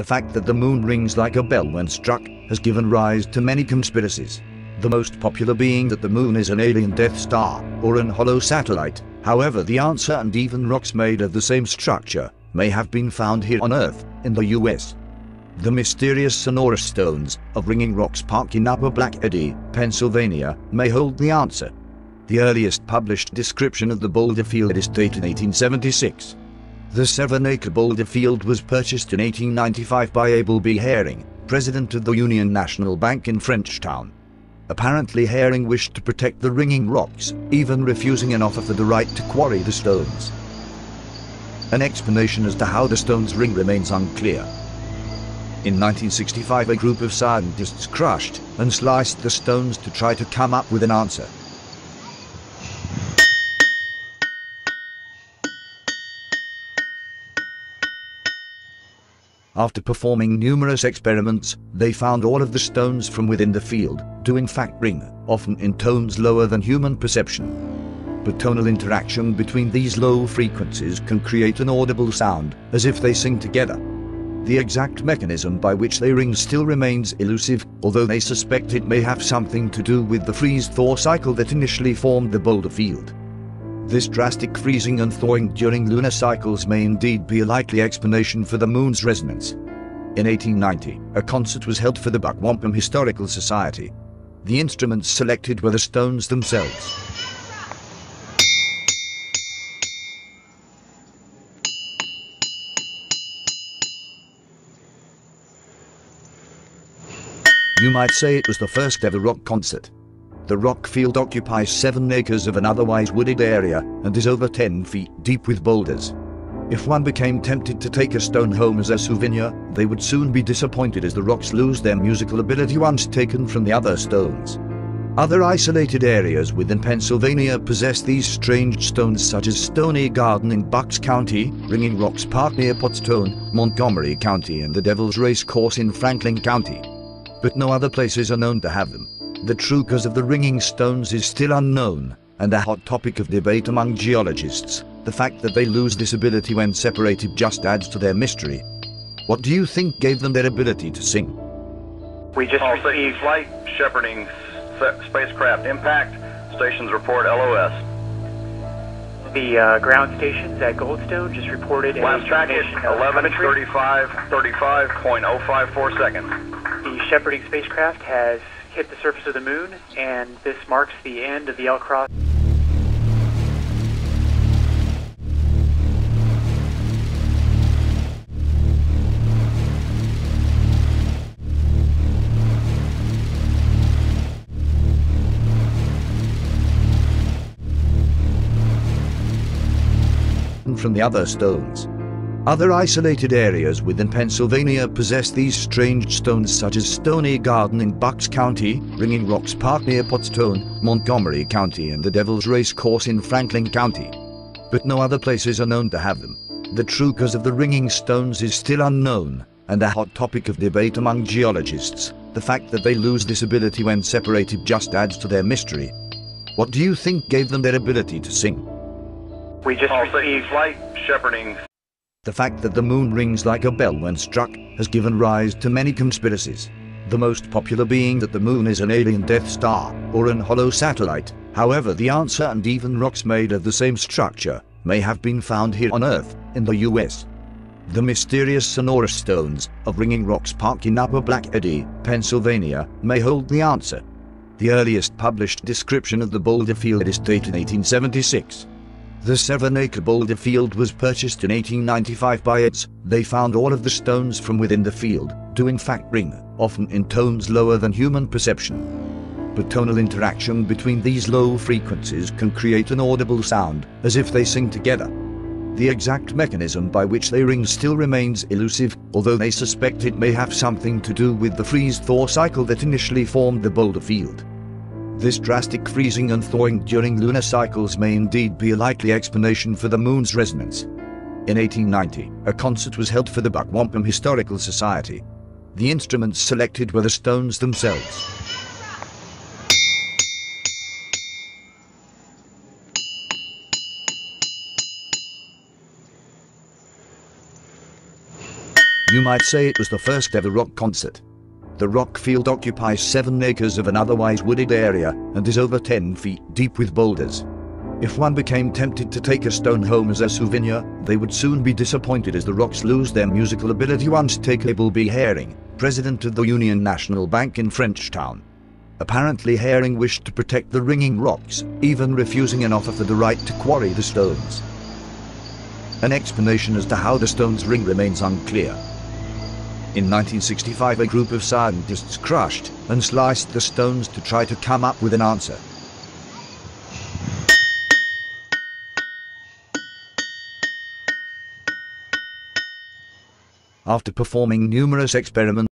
The fact that the moon rings like a bell when struck has given rise to many conspiracies. The most popular being that the moon is an alien Death Star or an hollow satellite. However, the answer and even rocks made of the same structure may have been found here on Earth in the US. The mysterious Sonorous Stones of Ringing Rocks Park in Upper Black Eddy, Pennsylvania, may hold the answer. The earliest published description of the boulder field is dated 1876. The seven-acre boulder field was purchased in 1895 by Abel B. Herring, president of the Union National Bank in Frenchtown. Apparently Herring wished to protect the ringing rocks, even refusing an offer for the right to quarry the stones. An explanation as to how the stones ring remains unclear. In 1965 a group of scientists crushed and sliced the stones to try to come up with an answer. After performing numerous experiments, they found all of the stones from within the field do in fact ring, often in tones lower than human perception. But tonal interaction between these low frequencies can create an audible sound, as if they sing together. The exact mechanism by which they ring still remains elusive, although they suspect it may have something to do with the freeze-thaw cycle that initially formed the boulder field. This drastic freezing and thawing during lunar cycles may indeed be a likely explanation for the moon's resonance. In 1890, a concert was held for the Buckwampun Historical Society. The instruments selected were the stones themselves. You might say it was the first ever rock concert. The rock field occupies 7 acres of an otherwise wooded area and is over 10 feet deep with boulders. If one became tempted to take a stone home as a souvenir, they would soon be disappointed as the rocks lose their musical ability once taken from the other stones. Other isolated areas within Pennsylvania possess these strange stones such as Stony Garden in Bucks County, Ringing Rocks Park near Pottstown, Montgomery County and the Devil's Race Course in Franklin County. But no other places are known to have them. The true cause of the ringing stones is still unknown, and a hot topic of debate among geologists. The fact that they lose this ability when separated just adds to their mystery. What do you think gave them their ability to sing? We just All received flight shepherding s- spacecraft impact. Stations report LOS. the uh, ground stations at Goldstone just reported a Last track hit termination of telemetry. 1135 35.054 seconds. The shepherding spacecraft has hit the surface of the moon, and this marks the end of the LCROSS. from the other stones. Other isolated areas within Pennsylvania possess these strange stones such as Stony Garden in Bucks County, Ringing Rocks Park near Pottstown, Montgomery County and the Devil's Race Course in Franklin County. But no other places are known to have them. The true cause of the ringing stones is still unknown, and a hot topic of debate among geologists. The fact that they lose this ability when separated just adds to their mystery. What do you think gave them their ability to sing? We just received flight shepherding The fact that the moon rings like a bell when struck has given rise to many conspiracies. The most popular being that the moon is an alien Death Star or an hollow satellite. However, the answer and even rocks made of the same structure may have been found here on Earth in the US. The mysterious Sonorous Stones of Ringing Rocks Park in Upper Black Eddy, Pennsylvania, may hold the answer. The earliest published description of the boulder field is dated 1876. The seven-acre boulder field was purchased in 1895 by its. They found all of the stones from within the field do in fact ring, often in tones lower than human perception. But tonal interaction between these low frequencies can create an audible sound, as if they sing together. The exact mechanism by which they ring still remains elusive, although they suspect it may have something to do with the freeze-thaw cycle that initially formed the boulder field. This drastic freezing and thawing during lunar cycles may indeed be a likely explanation for the moon's resonance. In 1890, a concert was held for the Buckwampun Historical Society. The instruments selected were the stones themselves. You might say it was the first ever rock concert. The rock field occupies 7 acres of an otherwise wooded area and is over 10 feet deep with boulders. If one became tempted to take a stone home as a souvenir, they would soon be disappointed as the rocks lose their musical ability once take Abel B. Herring, president of the Union National Bank in Frenchtown. Apparently Herring wished to protect the ringing rocks, even refusing an offer for the right to quarry the stones. An explanation as to how the stones ring remains unclear. In 1965 a group of scientists crushed and sliced the stones to try to come up with an answer. After performing numerous experiments